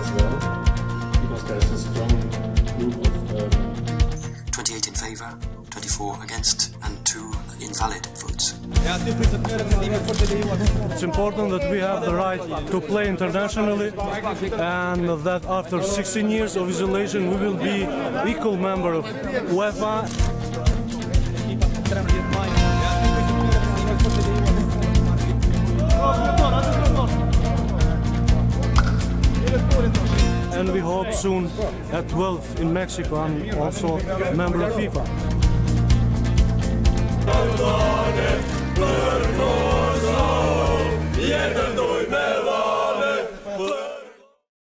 as well, because there is a strong group of. Um, 28 in favour, 24 against, and 2 invalid votes. It's important that we have the right to play internationally and that after 16 years of isolation we will be equal member of UEFA. And we hope soon at 12 in Mexico I'm also a member of FIFA.